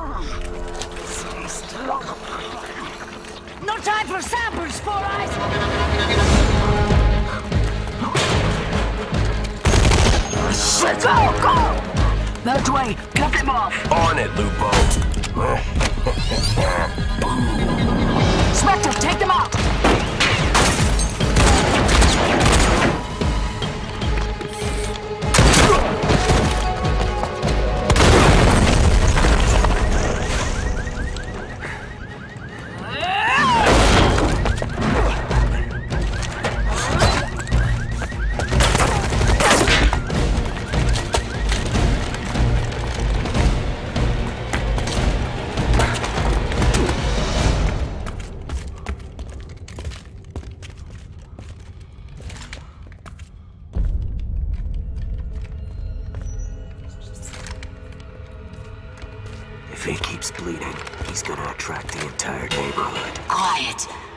No time for samples, Four Eyes! Shit, go, go! That way, cut them off! On it, Lupo. If he keeps bleeding, he's gonna attract the entire neighborhood. Quiet!